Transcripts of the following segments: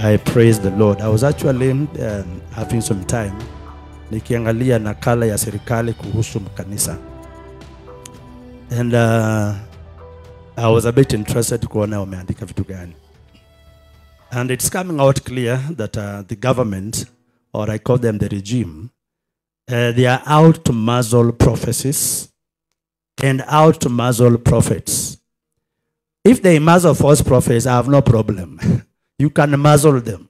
I praise the Lord. I was actually um, having some time nikiangalia nakala ya serikali kuhusu mkanisa and uh, I was a bit interested kuona wameandika vitu gani. And it's coming out clear that uh, the government or I call them the regime uh, they are out to muzzle prophecies and out to muzzle prophets. If they muzzle false prophets I have no problem you can muzzle them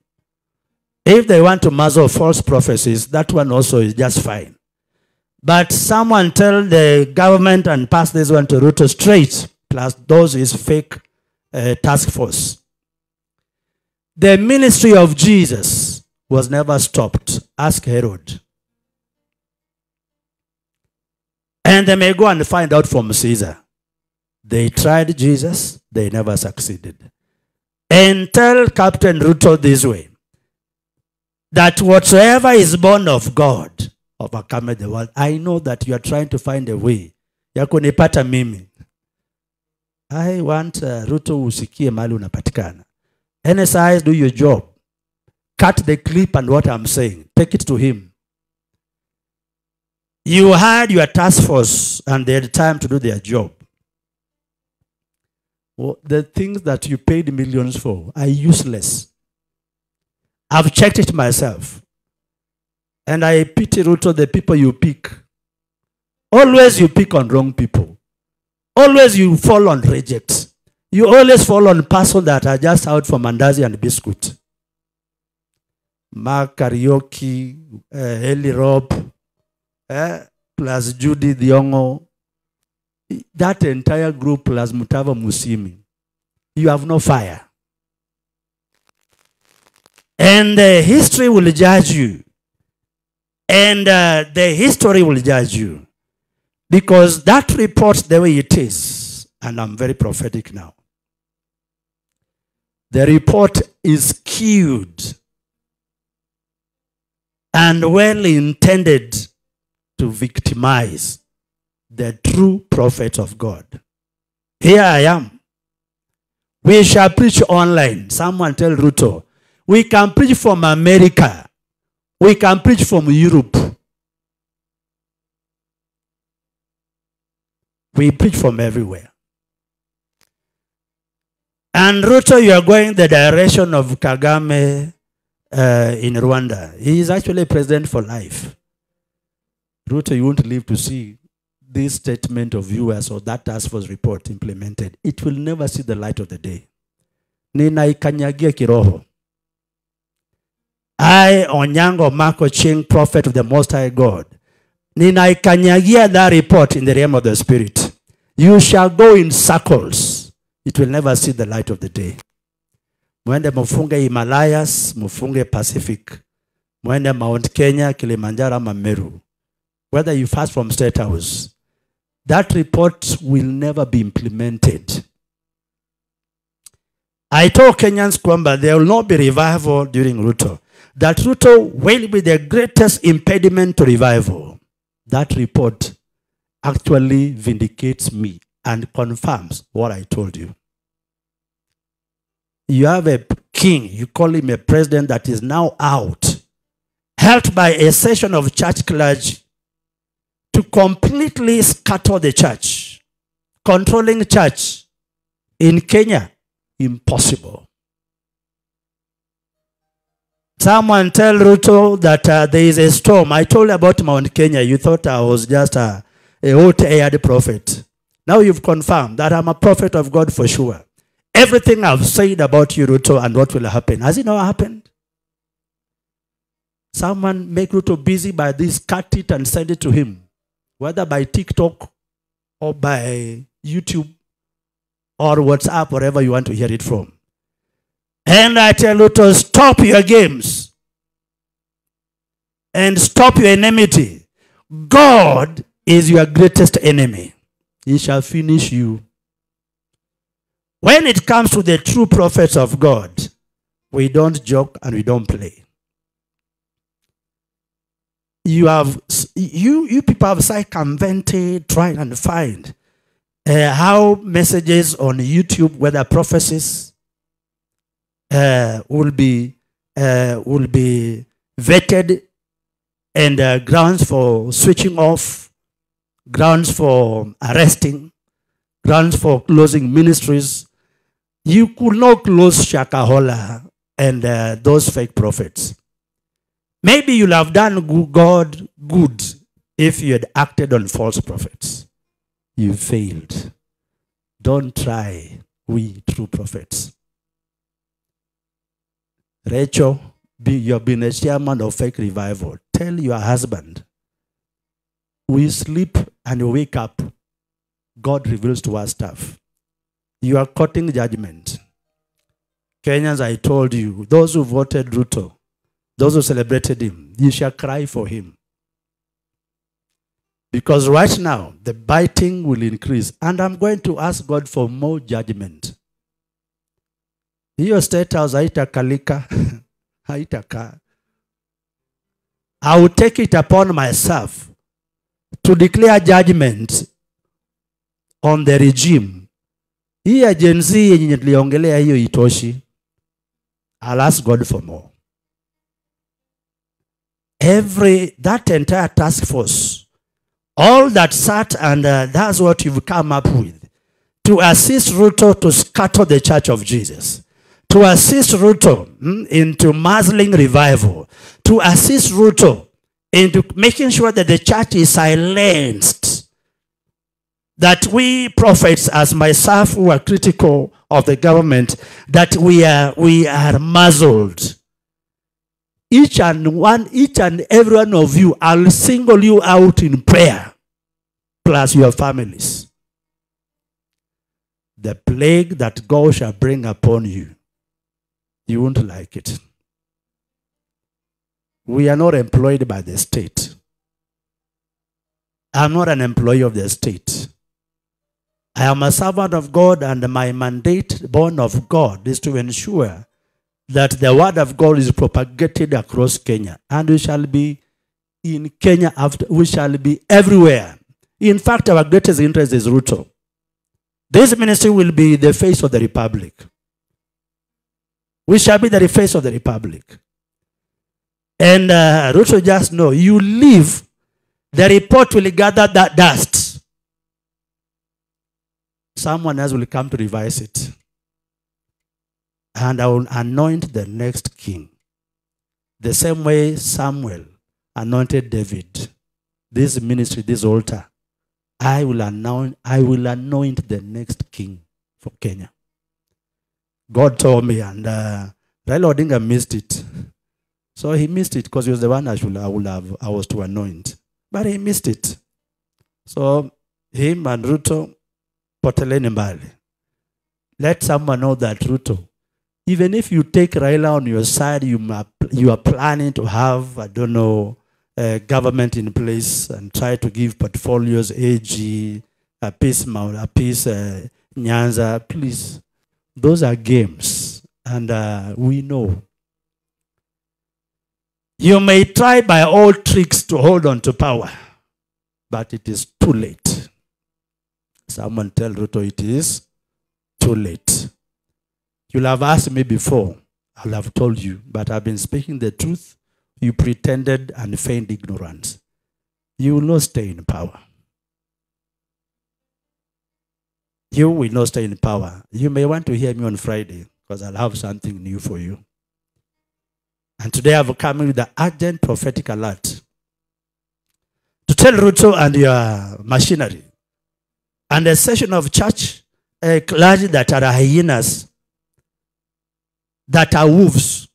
if they want to muzzle false prophecies, that one also is just fine. But someone tell the government and pass this one to Ruto straight, plus those is fake uh, task force. The ministry of Jesus was never stopped. Ask Herod. And they may go and find out from Caesar. They tried Jesus, they never succeeded. And tell Captain Ruto this way that whatsoever is born of God overcometh the world. I know that you are trying to find a way ya mimi. I want uh, Ruto usikie mahali unapatikana. NSIS, do your job. Cut the clip and what I'm saying. Take it to him. You had your task force and they had time to do their job. The things that you paid millions for are useless. I've checked it myself. And I pity Ruto the people you pick. Always you pick on wrong people. Always you fall on rejects. You always fall on person that are just out for mandazi and biscuit. Mark Kariuki, uh, Eli Rob, eh, plus Judy Thongori. That entire group plus Mutava Musyimi. You have no fire. And the history will judge you. And uh, the history will judge you. Because that report, the way it is, and I'm very prophetic now, the report is skewed and well intended to victimize the true prophet of God. Here I am. We shall preach online. Someone tell Ruto, we can preach from America. We can preach from Europe. We preach from everywhere. And Ruto, you are going the direction of Kagame uh, in Rwanda. He is actually president for life. Ruto, you won't live to see this statement of US or that task force report implemented. It will never see the light of the day. Ninaikanyagia kiroho. I, Onyango M'Ochieng', prophet of the Most High God, ninaikanyagia that report in the realm of the Spirit. You shall go in circles. It will never see the light of the day. Mwende mufunge Himalayas, mufunge Pacific. Mwende Mount Kenya, Kilimanjaro, ama Meru. Whether you fast from State House, that report will never be implemented. I told Kenyans kwamba there will not be revival during Ruto. That Ruto will be the greatest impediment to revival. That report actually vindicates me and confirms what I told you. You have a king, you call him a president that is now out, helped by a session of church clergy to completely scatter the church, controlling church in Kenya, impossible. Someone tell Ruto that uh, there is a storm. I told you about Mount Kenya. You thought I was just a, a hot-aired prophet. Now you've confirmed that I'm a prophet of God for sure. Everything I've said about you, Ruto, and what will happen, has it not happened? Someone make Ruto busy by this, cut it and send it to him, whether by TikTok or by YouTube or WhatsApp, wherever you want to hear it from. And I tell you to stop your games and stop your enmity. God is your greatest enemy. He shall finish you. When it comes to the true prophets of God, we don't joke and we don't play. You have you you people have circumvented, trying and find uh, how messages on YouTube, whether prophecies, uh, will be uh, will be vetted and uh, grounds for switching off, grounds for arresting, grounds for closing ministries. You could not close Shakahola and uh, those fake prophets. Maybe you'll have done God good if you had acted on false prophets. You failed. Don't try, we true prophets. Rachel, be, you've been a chairman of fake revival. Tell your husband, we sleep and we wake up. God reveals to us stuff. You are courting judgment. Kenyans, I told you, those who voted Ruto, those who celebrated him, you shall cry for him. Because right now, the biting will increase. And I'm going to ask God for more judgment. Hiyo state house haitakalika, haitakaa. I will take it upon myself to declare judgment on the regime. Hii agency yenye tuliongelea hiyo itoshi. I'll ask God for more. Every that entire task force, all that sat and uh, that's what you've come up with to assist Ruto to scatter the church of Jesus, to assist Ruto mm, into muzzling revival, to assist Ruto into making sure that the church is silenced. That we prophets, as myself, who are critical of the government, that we are we are muzzled. Each and one, each and every one of you, I'll single you out in prayer, plus your families. The plague that God shall bring upon you, you won't like it. We are not employed by the state. I'm not an employee of the state. I am a servant of God, and my mandate, born of God, is to ensure that the word of God is propagated across Kenya. And we shall be in Kenya after, we shall be everywhere. In fact, our greatest interest is Ruto. This ministry will be the face of the republic. We shall be the face of the republic. And uh, Ruto just know you leave, the report will gather that dust. Someone else will come to revise it. And I will anoint the next king. The same way Samuel anointed David. This ministry, this altar, I will anoint, I will anoint the next king for Kenya. God told me, and uh, Raila Odinga missed it. So he missed it because he was the one I should I would have I was to anoint. But he missed it. So him and Ruto poteleni mbali. Let someone know that Ruto, even if you take Raila on your side, you, you are planning to have, I don't know, a government in place and try to give portfolios, AG, a piece, Mount, a piece, uh, Nyanza, please. Those are games. And uh, we know. You may try by all tricks to hold on to power, but it is too late. Someone tell Ruto it is too late. You'll have asked me before. I'll have told you, but I've been speaking the truth. You pretended and feigned ignorance. You will not stay in power. You will not stay in power. You may want to hear me on Friday because I'll have something new for you. And today I've come with the urgent prophetic alert to tell Ruto and your machinery and a session of church a clergy that are hyenas, that are wolves.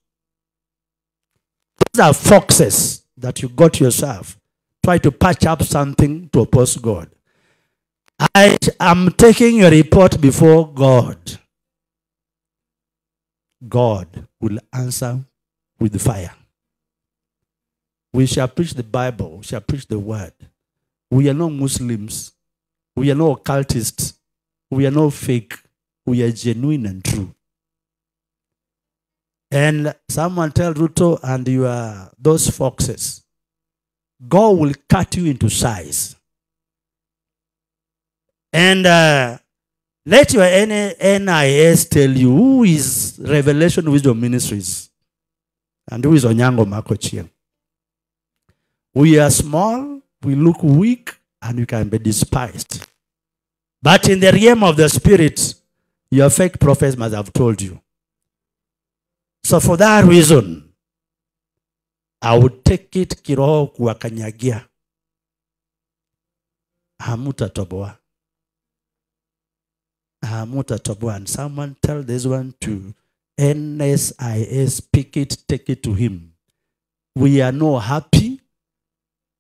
Those are foxes that you got yourself. Try to patch up something to oppose God. I am taking your report before God. God will answer with fire. We shall preach the Bible, we shall preach the word. We are not Muslims. We are not occultists. We are not fake. We are genuine and true. And someone tell Ruto and you are those foxes, God will cut you into size. And uh, let your NIS tell you who is Revelation Wisdom Ministries. And who is Onyango Marco We are small, we look weak, and we can be despised. But in the realm of the spirit, your fake prophets must have told you. So for that reason, I would take it kiroho kuwakanyagia. Hamutatoboa. Hamutatoboa. And someone tell this one to NSIS, pick it, take it to him. We are not happy.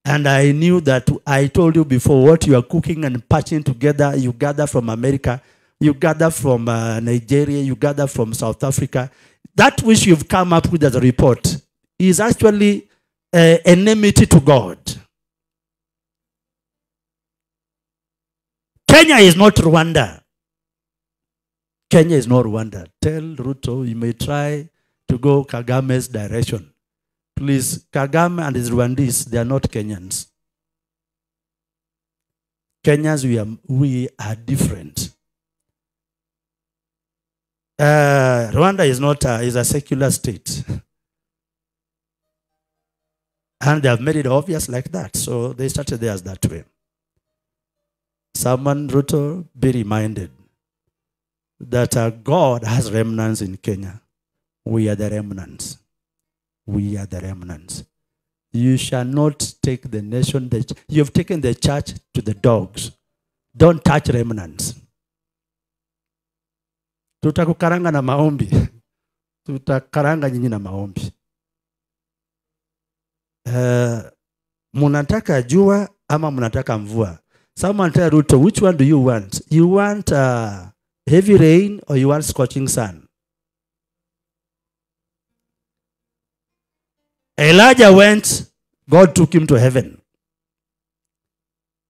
And I knew that I told you before what you are cooking and patching together, you gather from America, you gather from uh, Nigeria, you gather from South Africa. That which you've come up with as a report is actually uh, enmity to God. Kenya is not Rwanda. Kenya is not Rwanda. Tell Ruto you may try to go Kagame's direction. Please, Kagame and his Rwandese, they are not Kenyans. Kenyans, we are, we are different. Uh, Rwanda is not a, is a secular state. and they have made it obvious like that. So they started theirs that way. Someone, Ruto, be reminded that uh, God has remnants in Kenya. We are the remnants. We are the remnants. You shall not take the nation, that you have taken the church to the dogs. Don't touch remnants. Tutakukaranga na maombi. Tutakaranga nyinyi na maombi. Uh, munataka jua ama munataka mvua? Someone tell Ruto, which one do you want? You want uh, heavy rain or you want scorching sun? Elijah went, God took him to heaven.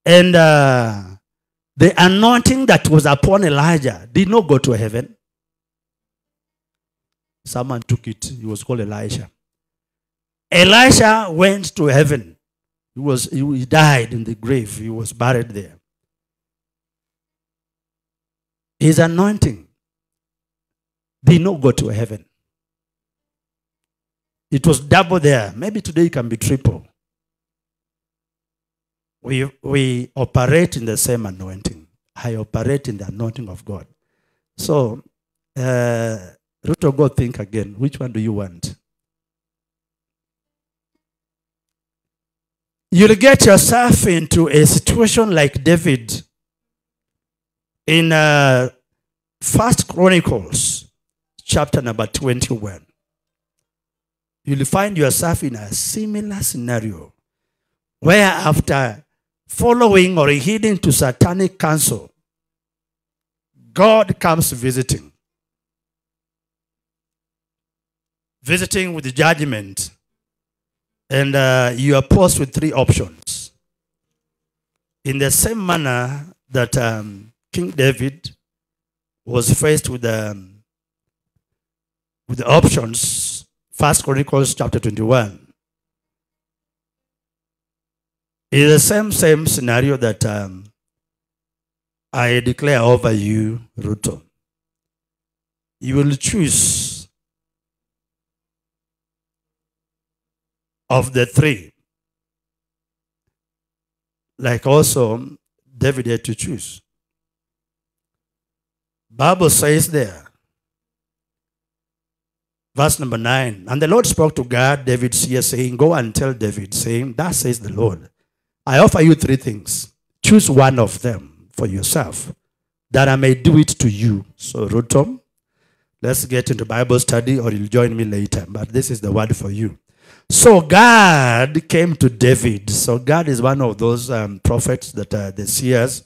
And uh, the anointing that was upon Elijah did not go to heaven. Someone took it. He was called Elisha. Elisha went to heaven. He, was, he died in the grave. He was buried there. His anointing did not go to heaven. It was double there. Maybe today it can be triple. We, we operate in the same anointing. I operate in the anointing of God. So, uh, Ruto, go think again. Which one do you want? You'll get yourself into a situation like David in uh, First Chronicles, chapter number 21 you'll find yourself in a similar scenario where after following or heeding to satanic counsel, God comes visiting. Visiting with the judgment. And uh, you are posed with three options. In the same manner that um, King David was faced with, um, with the options First Chronicles chapter 21. It's the same, same scenario that um, I declare over you, Ruto. You will choose of the three. Like also David had to choose. Bible says there, Verse number nine. And the Lord spoke to God, David here, saying, Go and tell David, saying, Thus says the Lord, I offer you three things. Choose one of them for yourself, that I may do it to you. So, Rutom, let's get into Bible study, or you'll join me later. But this is the word for you. So God came to David. So God is one of those um, prophets that uh, the seers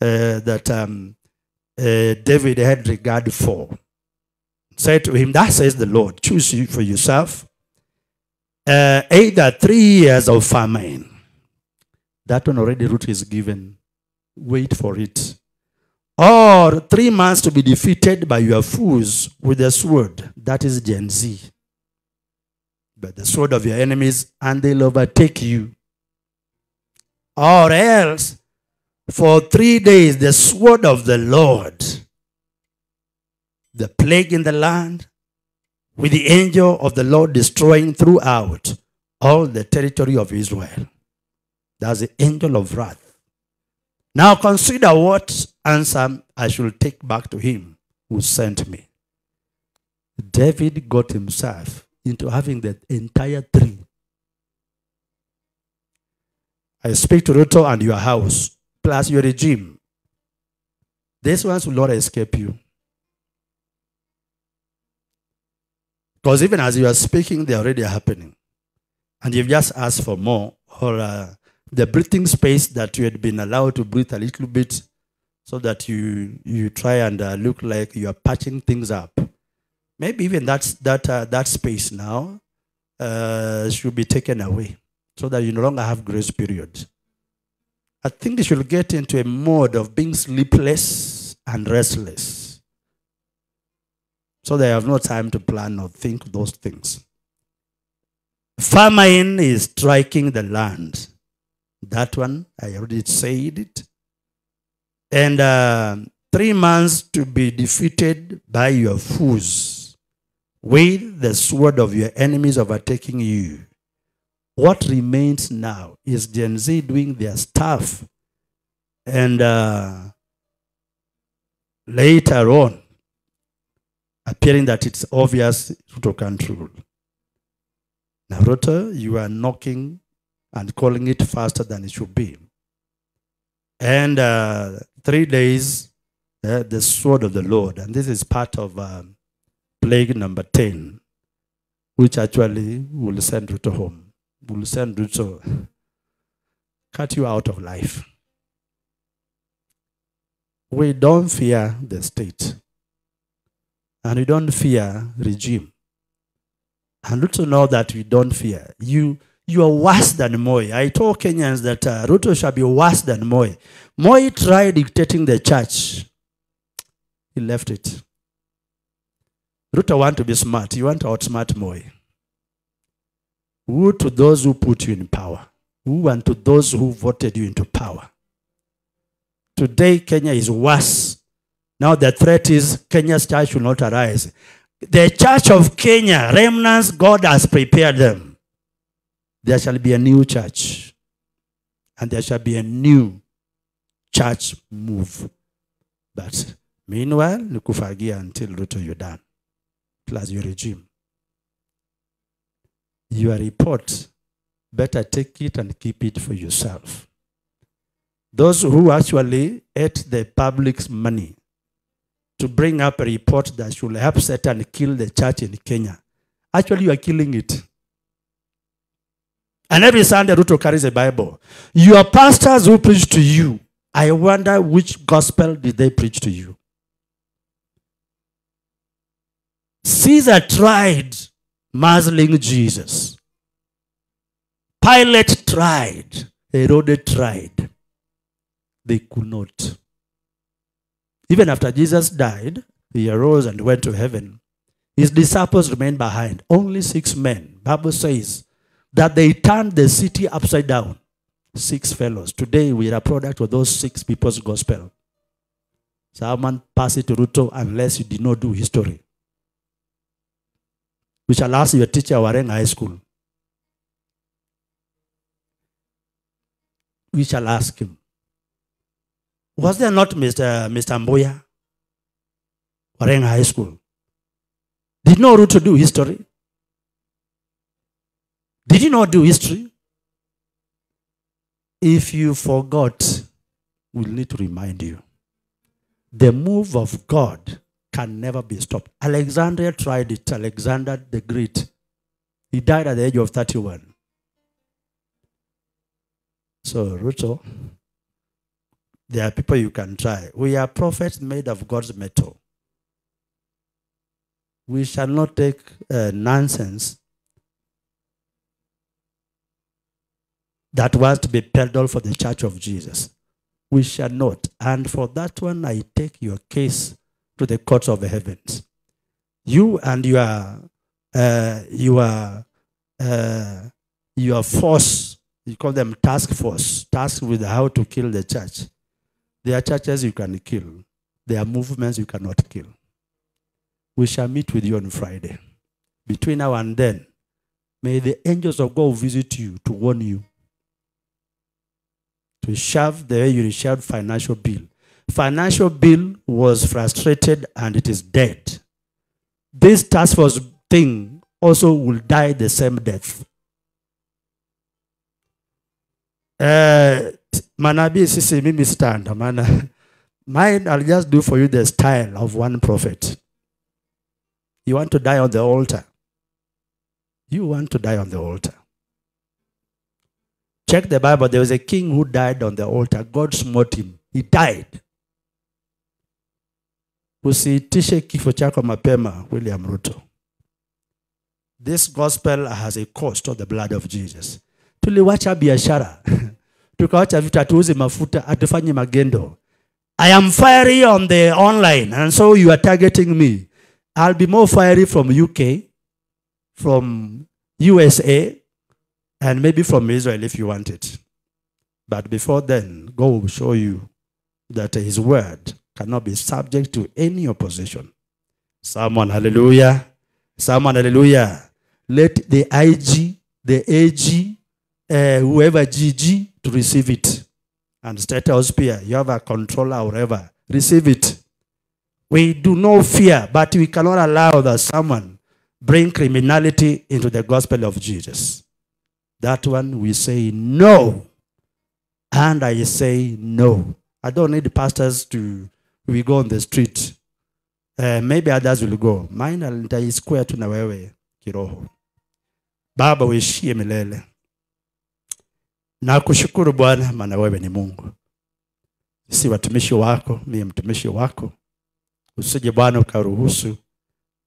uh, that um, uh, David had regard for said to him, That says the Lord, choose you for yourself uh, either three years of famine. That one already root is given. Wait for it. Or three months to be defeated by your foes with a sword. That is Gen Z. But the sword of your enemies, and they'll overtake you. Or else, for three days, the sword of the Lord the plague in the land with the angel of the Lord destroying throughout all the territory of Israel. That's the angel of wrath. Now consider what answer I should take back to him who sent me. David got himself into having the entire three. I speak to Ruto and your house, plus your regime. These ones will not escape you. Because even as you are speaking, they're already happening. And you've just asked for more, or uh, the breathing space that you had been allowed to breathe a little bit so that you, you try and uh, look like you are patching things up. Maybe even that's, that, uh, that space now uh, should be taken away so that you no longer have grace periods. I think you should get into a mode of being sleepless and restless. So they have no time to plan or think those things. Famine is striking the land. That one, I already said it. And uh, three months to be defeated by your foes, with the sword of your enemies overtaking you. What remains now is Gen Z doing their stuff. And uh, later on, appearing that it's obvious Ruto can't rule. Now, Ruto, you are knocking and calling it faster than it should be. And uh, three days, uh, the sword of the Lord, and this is part of um, plague number 10, which actually will send Ruto home will send Ruto, cut you out of life. We don't fear the state. And we don't fear regime. And Ruto know that we don't fear. You, you are worse than Moi. I told Kenyans that uh, Ruto shall be worse than Moi. Moi tried dictating the church. He left it. Ruto want to be smart. You want to outsmart Moi. Woe to those who put you in power. Woe unto those who voted you into power. Today, Kenya is worse. Now the threat is Kenya's church will not arise. The church of Kenya, remnants, God has prepared them. There shall be a new church. And there shall be a new church move. But meanwhile, nikufagia until Ruto you're done. Plus your regime your report, better take it and keep it for yourself. Those who actually ate the public's money to bring up a report that should help set and kill the church in Kenya, actually you are killing it. And every Sunday, Ruto carries a Bible. Your pastors who preach to you, I wonder which gospel did they preach to you? Caesar tried muzzling Jesus. Pilate tried, Herod tried. They could not. Even after Jesus died, he arose and went to heaven. His disciples remained behind. Only six men. Bible says that they turned the city upside down. Six fellows. Today we are a product of those six people's gospel. Someone pass it to Ruto unless you did not do history. We shall ask your teacher Wareng High School. We shall ask him. Was there not Mr. Mr. Mboya? Wareng High School. Did not Ruto do history? Did you not do history? If you forgot, we'll need to remind you. The move of God can never be stopped. Alexandria tried it, Alexander the Great. He died at the age of 31. So, Ruto, there are people you can try. We are prophets made of God's metal. We shall not take uh, nonsense that was to be peddled for the church of Jesus. We shall not. And for that one, I take your case to the courts of the heavens. You and your uh, your uh, your force, you call them task force, tasked with how to kill the church. There are churches you can kill. There are movements you cannot kill. We shall meet with you on Friday. between now and then, may the angels of God visit you to warn you. To shove the way you financial bill. Financial bill was frustrated and it is dead. This task force thing also will die the same death. Uh, manabii sisi mimi sitaandamana mine i'll just do for you the style of one prophet. You want to die on the altar. You want to die on the altar. Check the bible. There was a king who died on the altar. God smote him he died usiitishe kifo chako mapema william ruto. This gospel has a cost of the blood of jesus. Tuliwacha biashara. Tukawacha vitu hatuuzi mafuta hatufanyi magendo. I am fiery on the online and so you are targeting me. I'll be more fiery from uk from usa and maybe from israel if you want it. But before then god will show you that his word cannot be subject to any opposition someone hallelujah someone hallelujah let the ig the ag uh, whoever GG to receive it. And State House Pier, you have a controller or whatever, receive it. We do not fear, but we cannot allow that someone bring criminality into the gospel of Jesus. That one we say no. And I say no. I don't need pastors to, we go on the street. Uh, maybe others will go. Mine nita square tu na wewe kiroho. Baba uishie milele. Nakushukuru Bwana, maana wewe ni Mungu. Si watumishi wako, mimi mtumishi wako. Usije Bwana ukaruhusu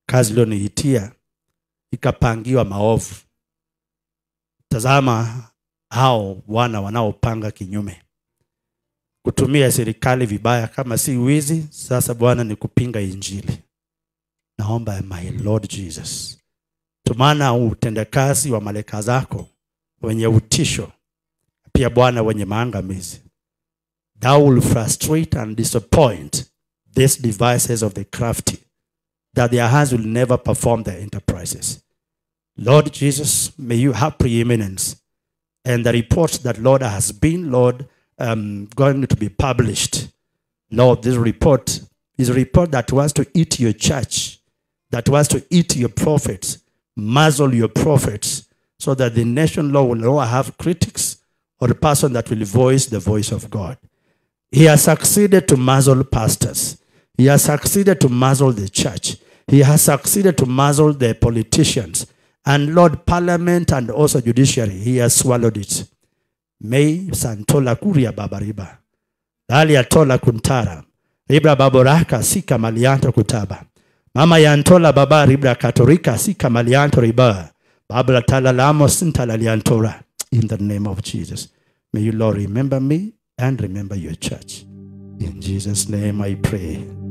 kazi iliyoniitia ikapangiwa maovu. Tazama hao wana wanaopanga kinyume, kutumia serikali vibaya, kama si wizi, sasa Bwana ni kupinga Injili. Naomba my Lord Jesus, tumana utendakazi wa malaika zako wenye utisho pia Bwana wenye maangamizi. Thou will frustrate and disappoint these devices of the crafty, that their hands will never perform their enterprises. Lord Jesus, may you have preeminence. And the report that Lord has been, Lord, um, going to be published. Lord, this report is a report that wants to eat your church, that wants to eat your prophets, muzzle your prophets, so that the nation, law will not have critics or a person that will voice the voice of God. He has succeeded to muzzle pastors. He has succeeded to muzzle the church. He has succeeded to muzzle the politicians. And Lord, Parliament and also judiciary, he has swallowed it. May Santola Kuria Babariba. Dalia Tola Kuntara. Ribra Baboraka Sika Malianto Kutaba. Mama Yantola Baba Ribra Katorika Sika Malianto Riba. Babla Tala Lamos Sintala Liantora. In the name of Jesus. May you, Lord, remember me and remember your church. In Jesus' name I pray.